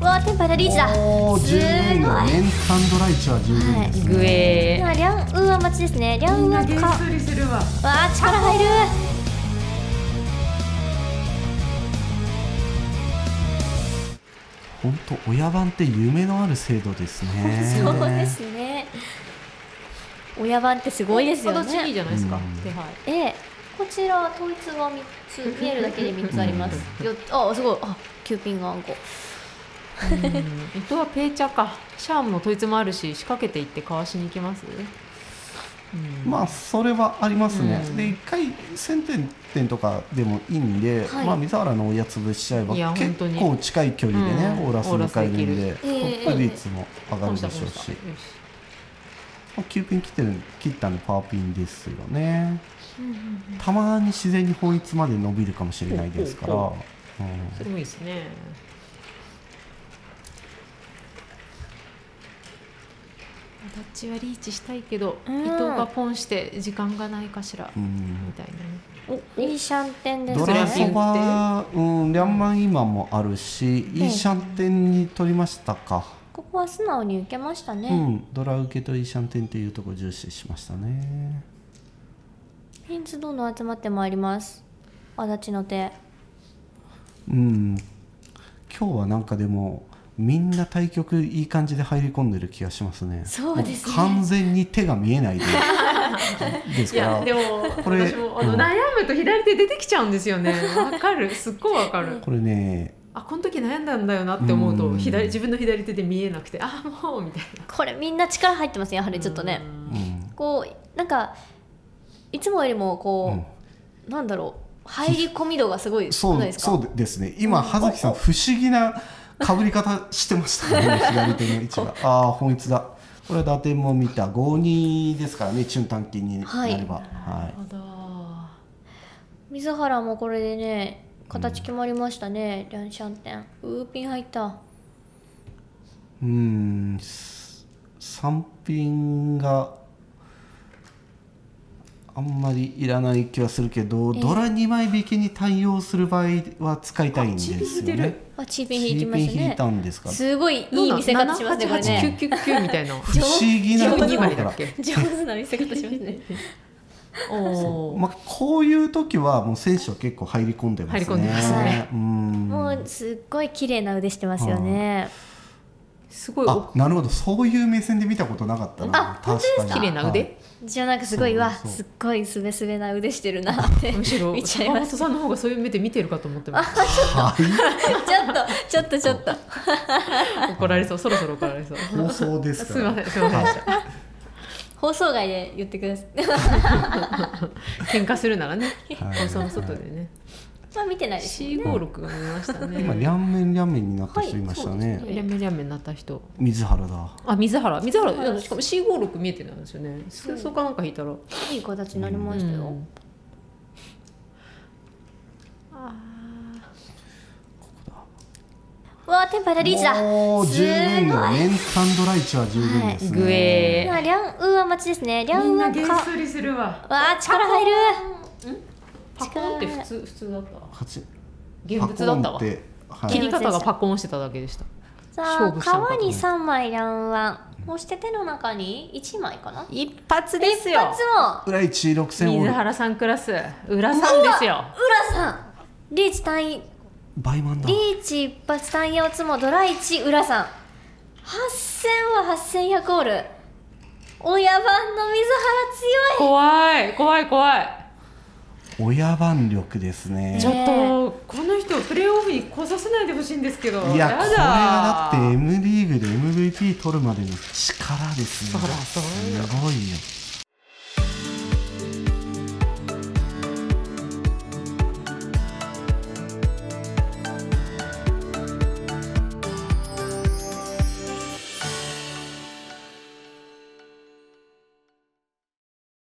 わあテンパイのリーチだ。おーすごい。年間ドラ1は十分ですね、グエ今リャンウーア待ちですね。リャンウーアかわりするわ。あ力入る。本当親番って夢のある制度ですね。そうですね。親番ってすごいですよ形いいねじゃないですか、うん。手配。ええこちら統一が三つ見えるだけで三つあります。よあすごい。あキューピングアンコ伊藤はペイチャか。シャームの統一もあるし仕掛けていってかわしに行きます、うん。まあそれはありますね、うん。で一回先点点とかでもいいんで、はい。まあ水原の親潰しちゃえば結構近い距離でね、うん。オーラス迎えるんでトップ率も上がるでしょうし、まあ、9ピン切ってる切ったんでパワーピンですよね、たまに自然に本一まで伸びるかもしれないですから、ほうん。それもいいですね私はリーチしたいけど、うん。伊藤がポンして時間がないかしら、うん。みたいなね。いいシャンテンですドねラそば、うん、リャンマン今もあるし、いいシャンテンに取りましたか、ここは素直に受けましたね、うん、ドラ受けといいシャンテンっていうところを重視しましたね。ピンズどんどん集まってまいります。足立の手。うん。今日はなんかでもみんな対局いい感じで入り込んでる気がしますね。そうですね。も完全に手が見えないで。ですいから。やでもこれ私もあの、うん。悩むと左手出てきちゃうんですよね。わかる。すっごいわかる。これねあこの時悩んだんだよなって思うとうん。左自分の左手で見えなくてあもうみたいこれみんな力入ってますねやはりちょっとね。うん。こうなんかいつもよりもこう、なんだろう。入り込み度がすごい少そうないですか？そうですね。今葉月さん不思議なかぶり方してましたね左手の位置が。ああ本一だ。これは打点も見た52ですからねチュン短期になれば、なはい水原もこれでね形決まりましたね、リャンシャンテン。ウーピン入った。うーん3品があんまりいらない気はするけど、ドラ2枚引きに対応する場合は使いたいんですよあチーピン引いてねる。あチーピン引いてましたね引いたんですか？すごいいい見せ方しますねこれね。78899みたいな。不思議なとこ2ろから。枚だっけ上手な見せ方しますね。おお、まあ、こういう時はもう選手は結構入り込んでますね。入り込んでますね。うん。もうすっごい綺麗な腕してますよねすごいあなるほど。そういう目線で見たことなかったな。あ本当です綺麗な腕、はい。じゃあなんかすごいわすっごいすべすべな腕してるなってむしろ 見ちゃいます。坂本さんの方がそういう目で見てるかと思ってますはい。ちょっとちょっとちょっと。怒られそう。そろそろ怒られそう。放送ですすから。みませんすみません。でした放送外で言ってください。喧嘩するならね。はい。放送の外でねまあ見てないですよね。C56 が見ましたね。今リャンメンリャンメンになった人いましたね。リャンメリャンメになった人。水原だ。あ水原。水原しかも C56 見えてないんですよね。数層かなんか引いたら。いい形になりましたよ、うん。あうわーテンパイのリーチだ。す十分だ。ごい年間ドラ1は十分ですね。グエ今リャンウーア待ちですね。リャンウーアかりするわ。わあ力入るパコンって普通普通だった？八現物だったわ。はい。切り方がパコンしてただけでした。さ勝あ負したのかと川に3枚リャンワンそして手の中に1枚かな？一発で一発も裏1 6戦オール水原さんクラス。浦さんですよ。浦さん。リーチ単位。倍満だ。リ。ーチ一発単位をつもドラ1浦さん。8000は8100オール。親番の水原強い。怖い怖い怖い親番力ですね。ちょっとこの人プレーオフに来させないでほしいんですけど。いやこれがだってだ M リーグで MVP 取るまでの力ですねすごいよ